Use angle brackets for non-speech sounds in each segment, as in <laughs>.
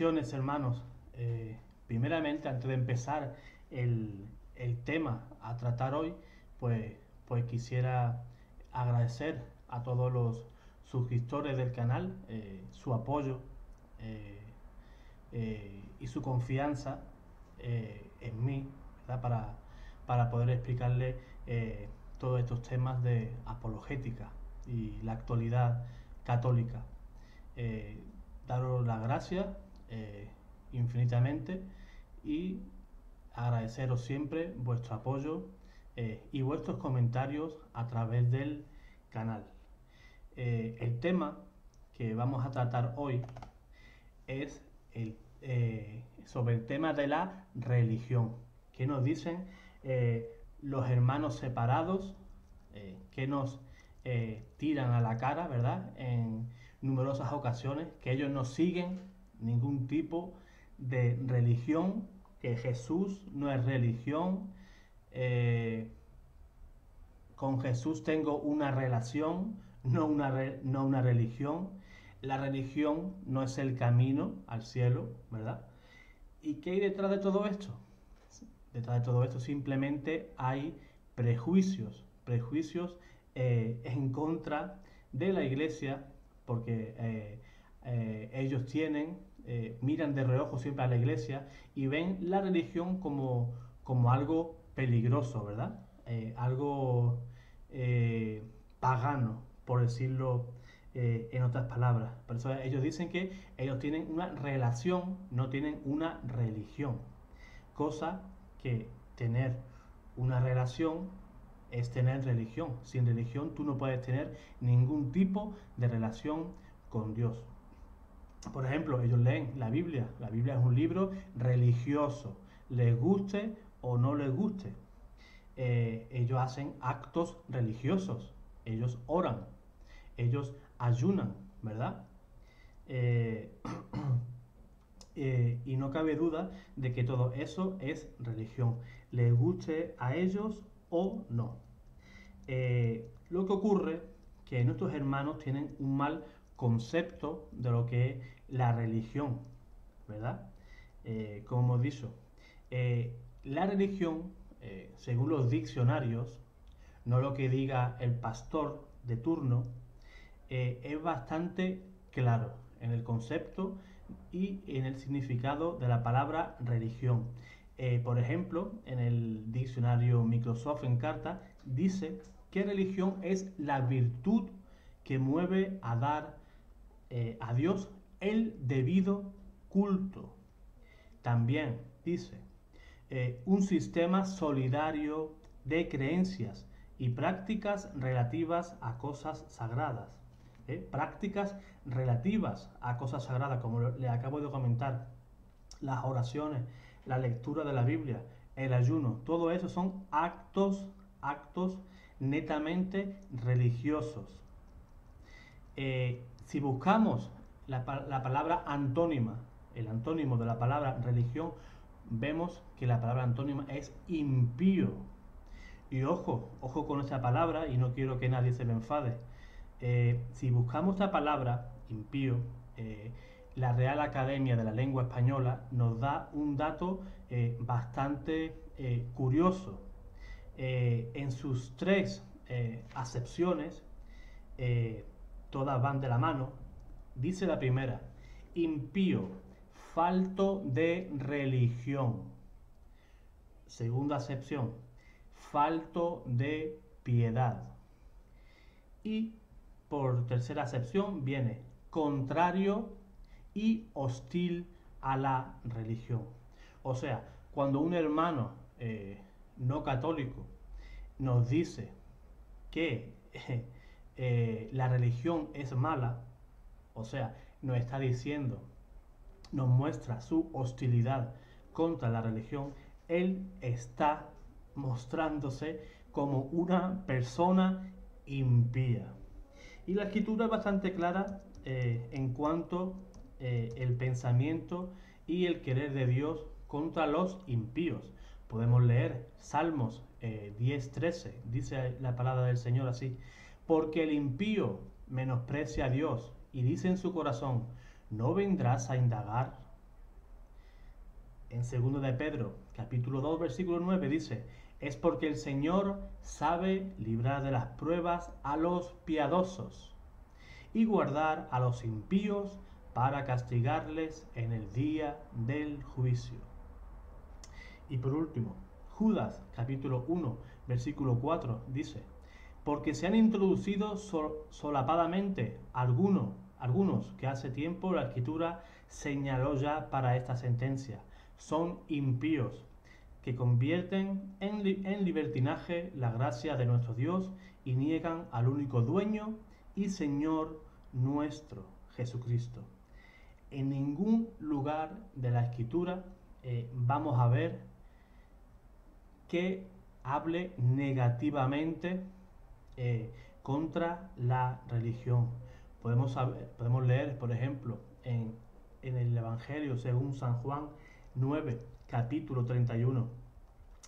Hermanos. Eh, primeramente, antes de empezar el, tema a tratar hoy, pues, pues quisiera agradecer a todos los suscriptores del canal eh, su apoyo eh, y su confianza en mí Para, para poder explicarle todos estos temas de apologética y la actualidad católica daros las gracias eh, infinitamente y agradeceros siempre vuestro apoyo eh, y vuestros comentarios a través del canal. Eh, el tema que vamos a tratar hoy es el, sobre el tema de la religión. ¿Qué nos dicen los hermanos separados? que nos tiran a la cara, verdad? En, numerosas ocasiones que ellos no siguen ningún tipo de religión, que Jesús no es religión. Eh, con Jesús tengo una relación, no una, no una religión. La religión no es el camino al cielo, ¿verdad? ¿Y qué hay detrás de todo esto? Detrás de todo esto simplemente hay prejuicios, prejuicios eh, en contra de la iglesia porque eh, ellos tienen, eh, miran de reojo siempre a la iglesia y ven la religión como, como algo peligroso, ¿verdad? algo pagano, por decirlo en otras palabras. Por eso ellos dicen que ellos tienen una relación, no tienen una religión. Cosa que tener una relación es tener religión. Sin religión tú no puedes tener ningún tipo de relación con Dios. Por ejemplo, ellos leen la Biblia. La Biblia es un libro religioso, les guste o no les guste. Eh, ellos hacen actos religiosos, ellos oran, ellos ayunan, ¿verdad? Eh, <clears throat> eh, y no cabe duda de que todo eso es religión, les guste a ellos o no. Lo que ocurre que nuestros hermanos tienen un mal concepto de lo que es la religión, ¿verdad? Eh, como hemos eh, la religión, según los diccionarios, no lo que diga el pastor de turno, es bastante claro en el concepto y en el significado de la palabra religión. Eh, por ejemplo, en el diccionario Microsoft en carta dice que religión es la virtud que mueve a dar eh, a Dios el debido culto. También dice eh, un sistema solidario de creencias y prácticas relativas a cosas sagradas. Prácticas relativas a cosas sagradas, como le acabo de comentar, las oraciones, la lectura de la Biblia, el ayuno, todo eso son actos, actos netamente religiosos. Eh, si buscamos la, palabra antónima, el antónimo de la palabra religión, vemos que la palabra antónima es impío. Y ojo, ojo con esa palabra y no quiero que nadie se me enfade. Eh, si buscamos esta palabra, impío, eh, la Real Academia de la Lengua Española nos da un dato eh, bastante curioso. En sus tres acepciones, todas van de la mano, dice la primera, impío, falto de religión. Segunda acepción, falto de piedad. Y por tercera acepción viene contrario y hostil a la religión. O sea, cuando un hermano eh, no católico nos dice que eh, la religión es mala, o sea, nos está diciendo, nos muestra su hostilidad contra la religión, él está mostrándose como una persona impía. Y la escritura es bastante clara eh, en cuanto eh, el pensamiento y el querer de Dios contra los impíos. Podemos leer Salmos 10.13, eh, dice la palabra del Señor así, porque el impío menosprecia a Dios y dice en su corazón, ¿no vendrás a indagar en 2 de Pedro, capítulo 2, versículo 9, dice, es porque el Señor sabe librar de las pruebas a los piadosos y guardar a los impíos para castigarles en el día del juicio. Y por último, Judas capítulo 1, versículo 4 dice, porque se han introducido solapadamente algunos, algunos que hace tiempo la escritura señaló ya para esta sentencia, son impíos, que convierten en, libertinaje la gracia de nuestro Dios y niegan al único dueño y Señor nuestro, Jesucristo. En ningún lugar de la escritura eh, vamos a ver que hable negativamente eh, contra la religión. Podemos, saber, podemos leer, por ejemplo, en, en el Evangelio según San Juan 9, capítulo 31.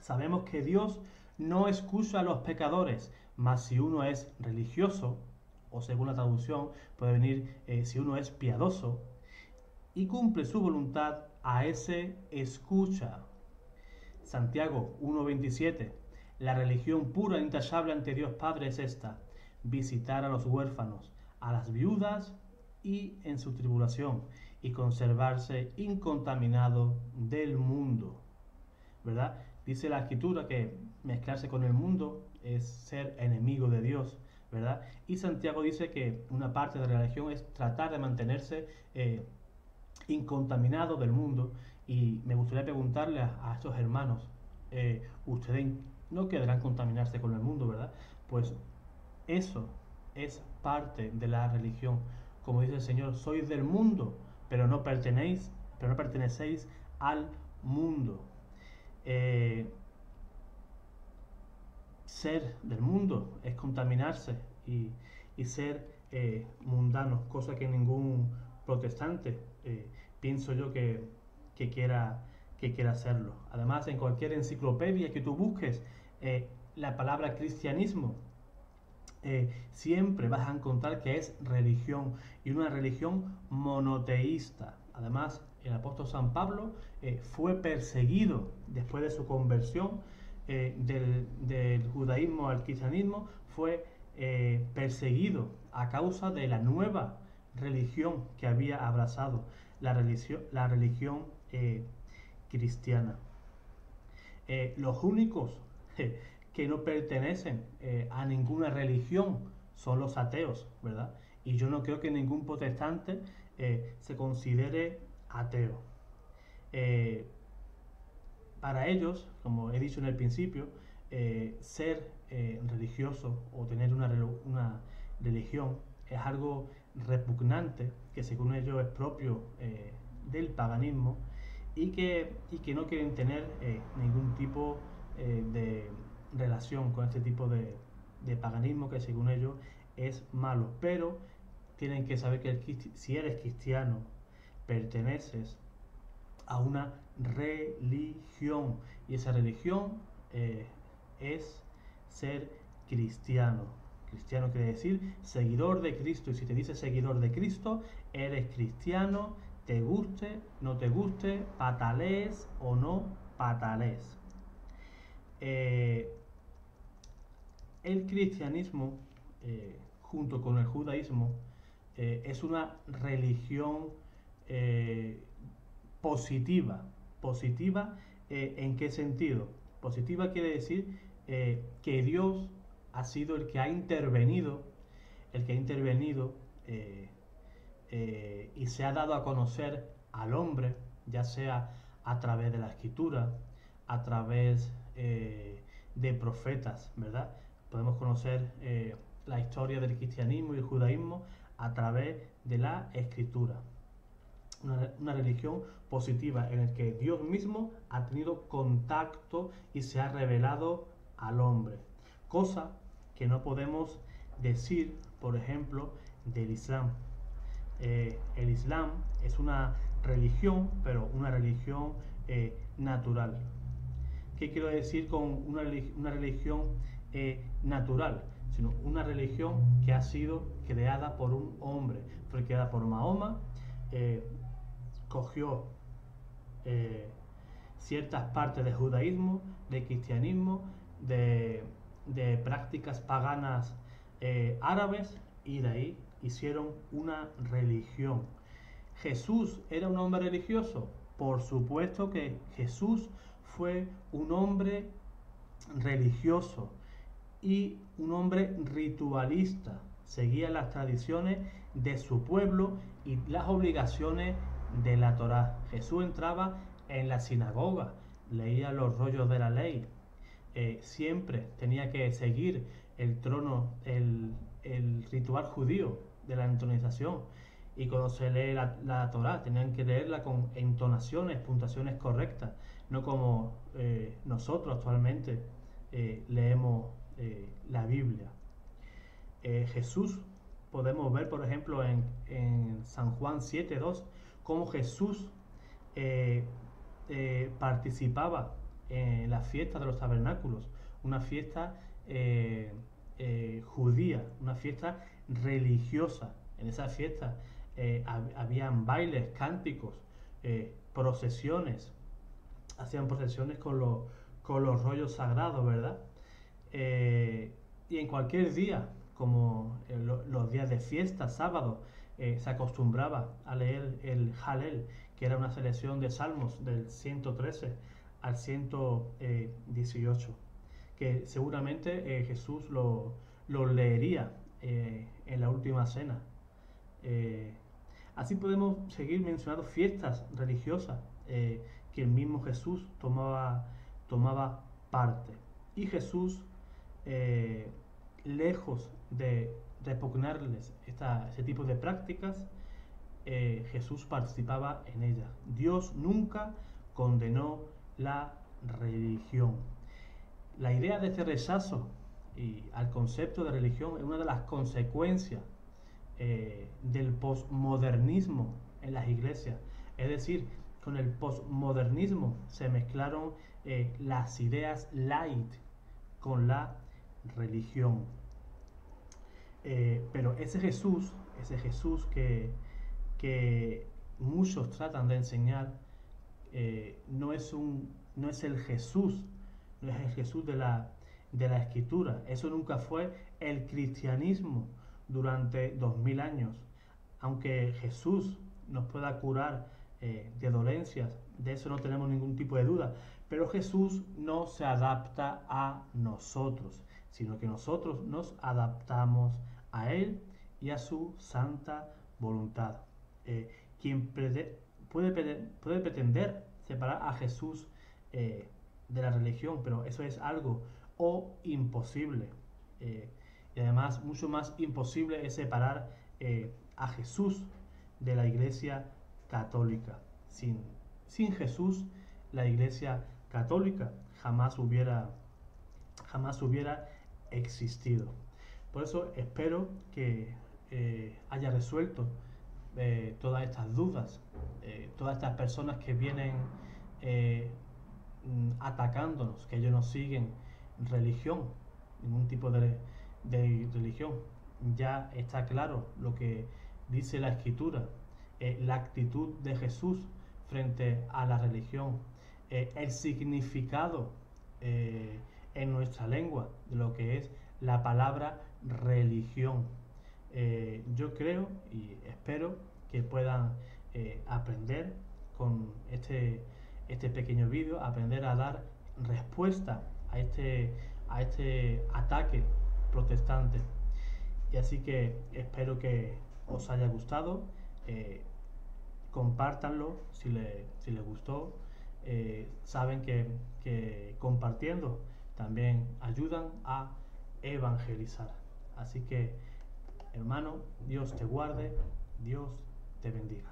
Sabemos que Dios no escucha a los pecadores, mas si uno es religioso, o según la traducción puede venir eh, si uno es piadoso, y cumple su voluntad, a ese escucha. Santiago 1.27. La religión pura e intachable ante Dios Padre es esta, visitar a los huérfanos, a las viudas y en su tribulación, y conservarse incontaminado del mundo. ¿Verdad? Dice la escritura que mezclarse con el mundo es ser enemigo de Dios. ¿verdad? Y Santiago dice que una parte de la religión es tratar de mantenerse eh, incontaminado del mundo. Y me gustaría preguntarle a, estos hermanos, eh, ustedes no quedarán contaminarse con el mundo, ¿verdad? Pues eso es parte de la religión. Como dice el Señor, sois del mundo, pero no pertenecéis, pero no pertenecéis al mundo. Eh, ser del mundo es contaminarse y, ser eh, mundano, cosa que ningún protestante eh, pienso yo que, quiera, que quiera hacerlo. Además, en cualquier enciclopedia que tú busques la palabra cristianismo, siempre vas a encontrar que es religión y una religión monoteísta. Además, el apóstol San Pablo eh, fue perseguido después de su conversión eh, del, judaísmo al cristianismo, fue eh, perseguido a causa de la nueva religión que había abrazado, la religión, la religión cristiana. los únicos <laughs> que no pertenecen a ninguna religión son los ateos, ¿verdad? Y yo no creo que ningún protestante se considere ateo. Eh, para ellos, como he dicho en el principio, eh, ser eh, religioso o tener una, una, religión es algo repugnante, que según ellos es propio del paganismo y que, y que no quieren tener ningún tipo de relación con este tipo de, de, paganismo que según ellos es malo. Pero tienen que saber que si eres cristiano perteneces a una religión y esa religión eh, es ser cristiano. Cristiano quiere decir seguidor de Cristo y si te dice seguidor de Cristo, eres cristiano, te guste, no te guste, patales o no patales. Eh, el cristianismo, eh, junto con el judaísmo, es una religión eh, positiva. ¿Positiva eh, en qué sentido? Positiva quiere decir eh, que Dios ha sido el que ha intervenido, el que ha intervenido y se ha dado a conocer al hombre, ya sea a través de la escritura, a través de profetas, ¿verdad? Podemos conocer la historia del cristianismo y el judaísmo a través de la escritura una, religión positiva en la que Dios mismo ha tenido contacto y se ha revelado al hombre. Cosa que no podemos decir, por ejemplo, del Islam. Eh, el Islam es una religión, pero una religión eh, natural. ¿Qué quiero decir con una, una religión eh, natural? Sino una religión que ha sido creada por un hombre. Fue creada por Mahoma, cogió eh, ciertas partes de judaísmo, de cristianismo, de, prácticas paganas eh, árabes y de ahí hicieron una religión. Jesús era un hombre religioso. Por supuesto que Jesús fue un hombre religioso y un hombre ritualista. Seguía las tradiciones de su pueblo y las obligaciones de la Torá. Jesús entraba en la sinagoga, leía los rollos de la ley, eh, siempre tenía que seguir el trono, el, ritual judío de la entonación. Y cuando se lee la, la, Torah, tenían que leerla con entonaciones, puntuaciones correctas, no como eh, nosotros actualmente eh, leemos la Biblia. Jesús, podemos ver, por ejemplo, en, en San Juan 7.2, cómo Jesús participaba en la fiesta de los tabernáculos, una fiesta eh, eh, judía, una fiesta religiosa. En esa fiesta eh, habían bailes, cánticos, procesiones, hacían procesiones con, con los rollos sagrados, ¿verdad? y en cualquier día, como los días de fiesta, sábado, se acostumbraba a leer el Halel, que era una selección de salmos del 113 al 118, que seguramente eh, Jesús lo, leería eh, en la última cena. Eh, así podemos seguir mencionando fiestas religiosas que el mismo Jesús tomaba, tomaba parte. Y Jesús, lejos de repugnarles esta, ese tipo de prácticas, Jesús participaba en ellas. Dios nunca condenó la religión. La idea de este rechazo y al concepto de religión es una de las consecuencias eh, del posmodernismo en las iglesias. Es decir, con el posmodernismo se mezclaron eh, las ideas light con la religión. Eh, pero ese Jesús, ese Jesús que, que muchos tratan de enseñar, no, es un, no es el Jesús, no es el Jesús de la, de la Escritura. Eso nunca fue el cristianismo durante dos mil años. Aunque Jesús nos pueda curar eh, de dolencias, de eso no tenemos ningún tipo de duda. Pero Jesús no se adapta a nosotros, sino que nosotros nos adaptamos a Él y a su santa voluntad. Eh, quien puede, pretender separar a Jesús eh, de la religión, pero eso es algo o imposible. Y además, mucho más imposible es separar eh, a Jesús de la iglesia católica. Sin, sin Jesús, la iglesia católica jamás hubiera, jamás hubiera existido. Por eso espero que haya resuelto eh, todas estas dudas, eh, todas estas personas que vienen eh, mm, atacándonos, que ellos no siguen religión, ningún tipo de, religión. Ya está claro lo que dice la escritura, la actitud de Jesús frente a la religión, el significado en nuestra lengua de lo que es la palabra religión eh, yo creo y espero que puedan eh, aprender con este, este pequeño vídeo, aprender a dar respuesta a este, a este ataque protestante. Y así que espero que os haya gustado. Eh, compártanlo si, le, si les gustó. saben que, que compartiendo también ayudan a evangelizar. Así que Hermano, Dios te guarde, Dios te bendiga.